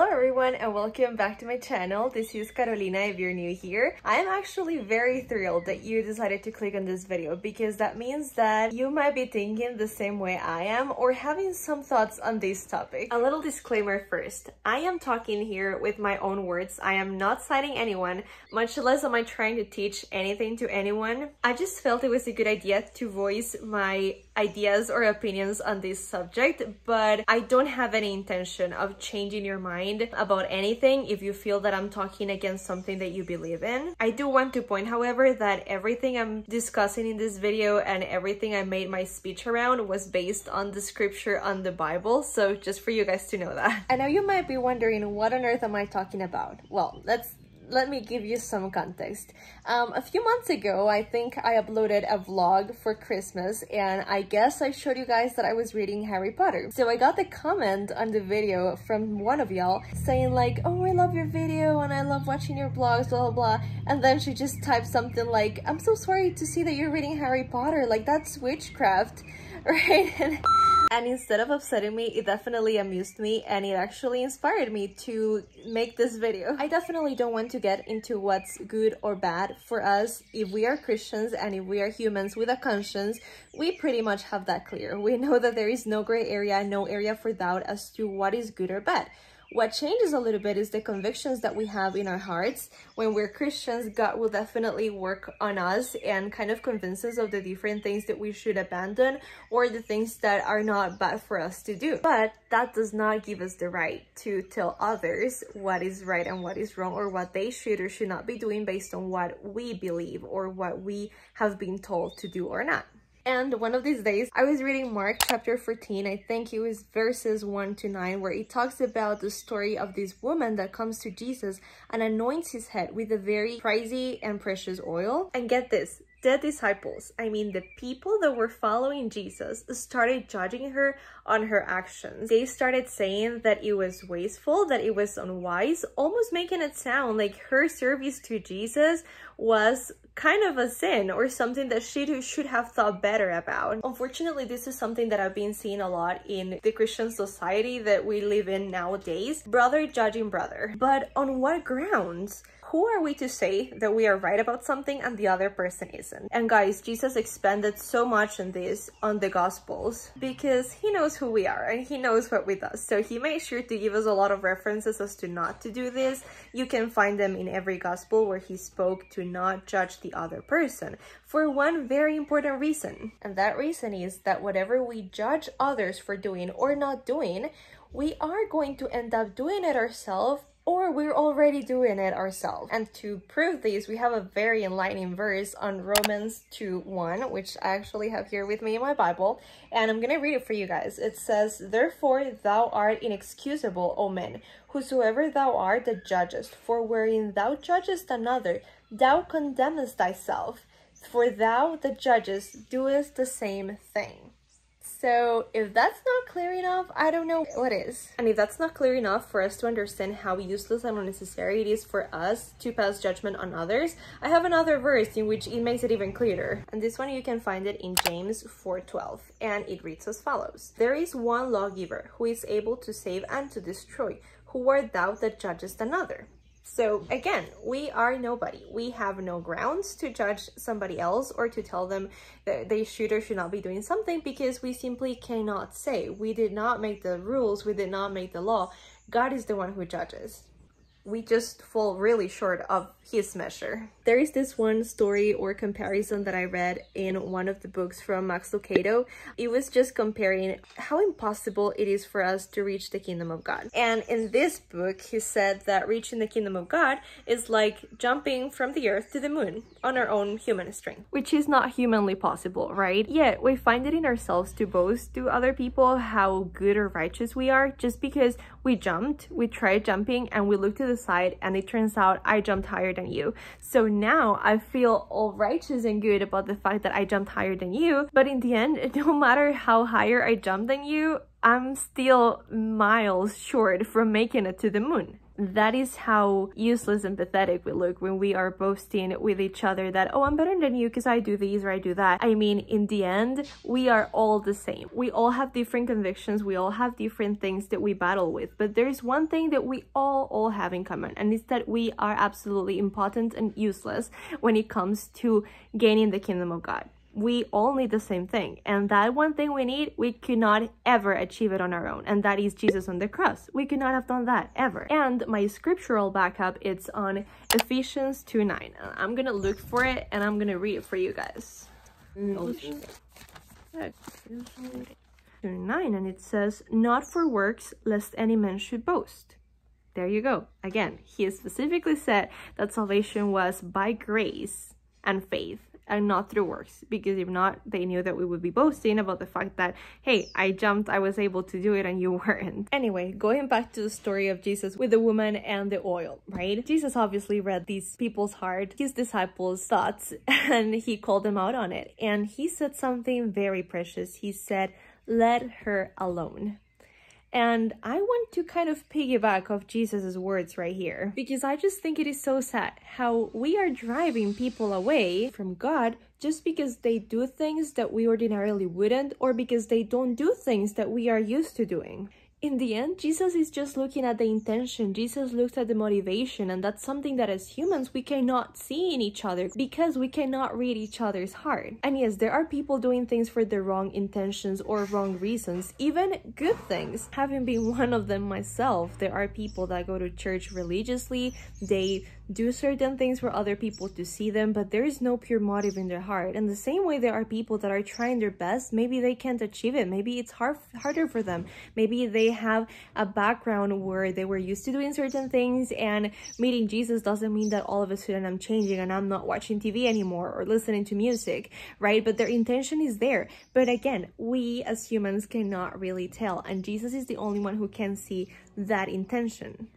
Hello everyone and welcome back to my channel. This is Carolina if you're new here. I'm actually very thrilled that you decided to click on this video because that means that you might be thinking the same way I am or having some thoughts on this topic. A little disclaimer first. I am talking here with my own words. I am not citing anyone, much less am I trying to teach anything to anyone. I just felt it was a good idea to voice my ideas or opinions on this subject, but I don't have any intention of changing your mind about anything if you feel that I'm talking against something that you believe in. I do want to point, however, that everything I'm discussing in this video and everything I made my speech around was based on the scripture on the Bible, so just for you guys to know that. I know you might be wondering, what on earth am I talking about? Well, let's let me give you some context. Um, a few months ago, I think I uploaded a vlog for Christmas and I guess I showed you guys that I was reading Harry Potter. So I got the comment on the video from one of y'all saying like, oh, I love your video and I love watching your blogs, blah, blah, blah. And then she just typed something like, I'm so sorry to see that you're reading Harry Potter. Like, that's witchcraft, right? And instead of upsetting me, it definitely amused me and it actually inspired me to make this video. I definitely don't want to get into what's good or bad for us. If we are Christians and if we are humans with a conscience, we pretty much have that clear. We know that there is no gray area, no area for doubt as to what is good or bad. What changes a little bit is the convictions that we have in our hearts. When we're Christians, God will definitely work on us and kind of convince us of the different things that we should abandon or the things that are not bad for us to do. But that does not give us the right to tell others what is right and what is wrong or what they should or should not be doing based on what we believe or what we have been told to do or not. And one of these days, I was reading Mark chapter 14, I think it was verses 1 to 9, where it talks about the story of this woman that comes to Jesus and anoints his head with a very pricey and precious oil. And get this, the disciples, I mean the people that were following Jesus, started judging her on her actions. They started saying that it was wasteful, that it was unwise, almost making it sound like her service to Jesus was kind of a sin or something that she should have thought better about. Unfortunately, this is something that I've been seeing a lot in the Christian society that we live in nowadays. Brother judging brother. But on what grounds? Who are we to say that we are right about something and the other person isn't? And guys, Jesus expanded so much on this on the Gospels because he knows who we are and he knows what we do. So he made sure to give us a lot of references as to not to do this. You can find them in every Gospel where he spoke to not judge the other person for one very important reason. And that reason is that whatever we judge others for doing or not doing, we are going to end up doing it ourselves or we're already doing it ourselves. And to prove this, we have a very enlightening verse on Romans 2 1, which I actually have here with me in my Bible, and I'm gonna read it for you guys. It says, Therefore thou art inexcusable, O man, whosoever thou art that judgest, for wherein thou judgest another, thou condemnest thyself, for thou that judgest doest the same thing. So if that's not clear enough, I don't know what is. And if that's not clear enough for us to understand how useless and unnecessary it is for us to pass judgment on others, I have another verse in which it makes it even clearer. And this one you can find it in James 4.12. And it reads as follows. There is one lawgiver who is able to save and to destroy. Who art thou that judgest another? So again, we are nobody. We have no grounds to judge somebody else or to tell them that they should or should not be doing something because we simply cannot say. We did not make the rules, we did not make the law. God is the one who judges we just fall really short of his measure. There is this one story or comparison that I read in one of the books from Max Lucado. It was just comparing how impossible it is for us to reach the kingdom of God. And in this book, he said that reaching the kingdom of God is like jumping from the earth to the moon on our own human strength, which is not humanly possible, right? Yet we find it in ourselves to boast to other people how good or righteous we are just because we jumped, we tried jumping, and we looked to the side and it turns out I jumped higher than you. So now I feel all righteous and good about the fact that I jumped higher than you. But in the end, no matter how higher I jumped than you, I'm still miles short from making it to the moon. That is how useless and pathetic we look when we are boasting with each other that, oh, I'm better than you because I do these or I do that. I mean, in the end, we are all the same. We all have different convictions. We all have different things that we battle with. But there's one thing that we all, all have in common, and it's that we are absolutely impotent and useless when it comes to gaining the kingdom of God we all need the same thing. And that one thing we need, we could not ever achieve it on our own. And that is Jesus on the cross. We could not have done that ever. And my scriptural backup, it's on Ephesians 2 9. I'm gonna look for it and I'm gonna read it for you guys. Mm, oh, Ephesians 2 9 and it says, Not for works, lest any man should boast. There you go. Again, he specifically said that salvation was by grace and faith and not through works. Because if not they knew that we would be boasting about the fact that hey i jumped i was able to do it and you weren't. Anyway going back to the story of jesus with the woman and the oil right? Jesus obviously read these people's heart his disciples thoughts and he called them out on it. And he said something very precious. He said let her alone and I want to kind of piggyback off Jesus' words right here because I just think it is so sad how we are driving people away from God just because they do things that we ordinarily wouldn't or because they don't do things that we are used to doing in the end, Jesus is just looking at the intention. Jesus looks at the motivation, and that's something that as humans we cannot see in each other because we cannot read each other's heart. And yes, there are people doing things for the wrong intentions or wrong reasons, even good things. Having been one of them myself, there are people that go to church religiously, they do certain things for other people to see them, but there is no pure motive in their heart. And the same way there are people that are trying their best, maybe they can't achieve it. Maybe it's hard harder for them. Maybe they have a background where they were used to doing certain things and meeting Jesus doesn't mean that all of a sudden I'm changing and I'm not watching TV anymore or listening to music, right? But their intention is there. But again, we as humans cannot really tell and Jesus is the only one who can see that intention.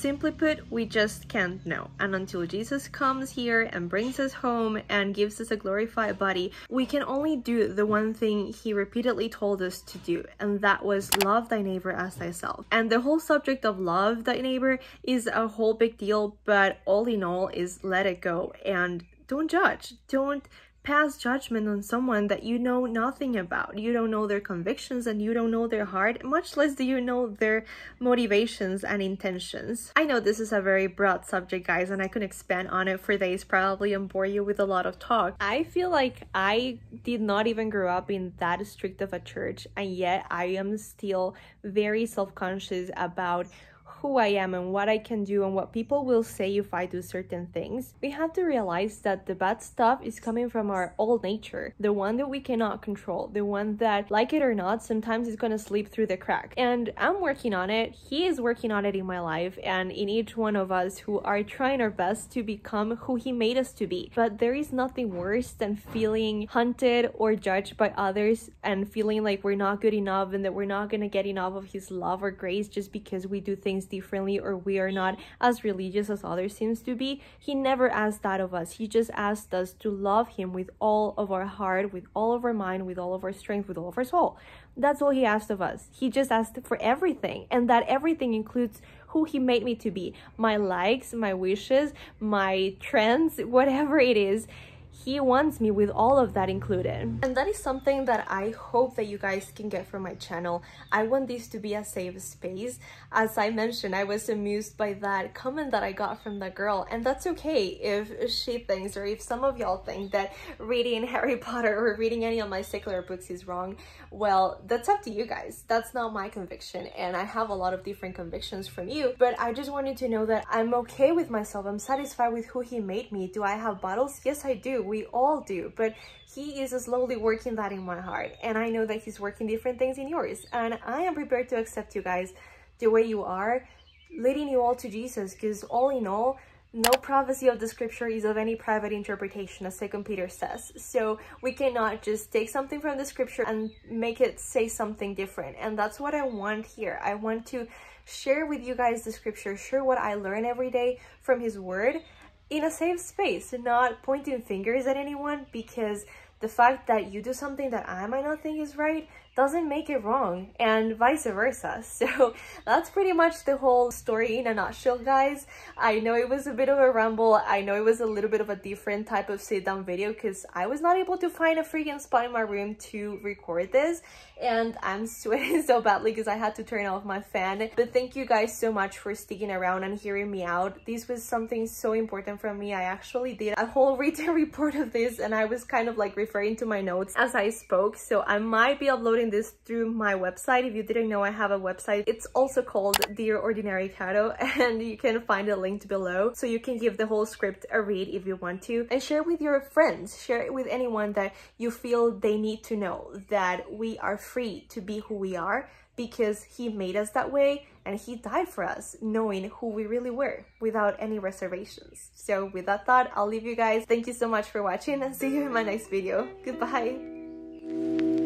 Simply put, we just can't know. And until Jesus comes here and brings us home and gives us a glorified body, we can only do the one thing he repeatedly told us to do, and that was love thy neighbor as thyself. And the whole subject of love thy neighbor is a whole big deal, but all in all is let it go and don't judge. Don't pass judgment on someone that you know nothing about. You don't know their convictions and you don't know their heart, much less do you know their motivations and intentions. I know this is a very broad subject, guys, and I could expand on it for days probably and bore you with a lot of talk. I feel like I did not even grow up in that strict of a church, and yet I am still very self-conscious about who I am and what I can do and what people will say if I do certain things, we have to realize that the bad stuff is coming from our old nature, the one that we cannot control, the one that, like it or not, sometimes is gonna slip through the crack. And I'm working on it, he is working on it in my life, and in each one of us who are trying our best to become who he made us to be. But there is nothing worse than feeling hunted or judged by others and feeling like we're not good enough and that we're not gonna get enough of his love or grace just because we do things differently or we are not as religious as others seems to be. He never asked that of us. He just asked us to love him with all of our heart, with all of our mind, with all of our strength, with all of our soul. That's all he asked of us. He just asked for everything. And that everything includes who he made me to be. My likes, my wishes, my trends, whatever it is he wants me with all of that included. And that is something that I hope that you guys can get from my channel. I want this to be a safe space. As I mentioned, I was amused by that comment that I got from that girl. And that's okay if she thinks or if some of y'all think that reading Harry Potter or reading any of my secular books is wrong. Well, that's up to you guys. That's not my conviction. And I have a lot of different convictions from you. But I just wanted to know that I'm okay with myself. I'm satisfied with who he made me. Do I have bottles? Yes, I do we all do, but he is slowly working that in my heart. And I know that he's working different things in yours. And I am prepared to accept you guys the way you are, leading you all to Jesus, because all in all, no prophecy of the scripture is of any private interpretation, as Second Peter says. So we cannot just take something from the scripture and make it say something different. And that's what I want here. I want to share with you guys the scripture, share what I learn every day from his word, in a safe space, not pointing fingers at anyone because the fact that you do something that I might not think is right doesn't make it wrong and vice versa. So that's pretty much the whole story in a nutshell, guys. I know it was a bit of a ramble. I know it was a little bit of a different type of sit down video because I was not able to find a freaking spot in my room to record this and I'm sweating so badly because I had to turn off my fan. But thank you guys so much for sticking around and hearing me out. This was something so important for me. I actually did a whole written report of this and I was kind of like referring to my notes as I spoke. So I might be uploading this through my website. If you didn't know, I have a website. It's also called Dear Ordinary Caro and you can find it linked below. So you can give the whole script a read if you want to and share with your friends. Share it with anyone that you feel they need to know that we are free to be who we are because he made us that way and he died for us knowing who we really were without any reservations. So with that thought, I'll leave you guys. Thank you so much for watching and see you in my next video. Goodbye.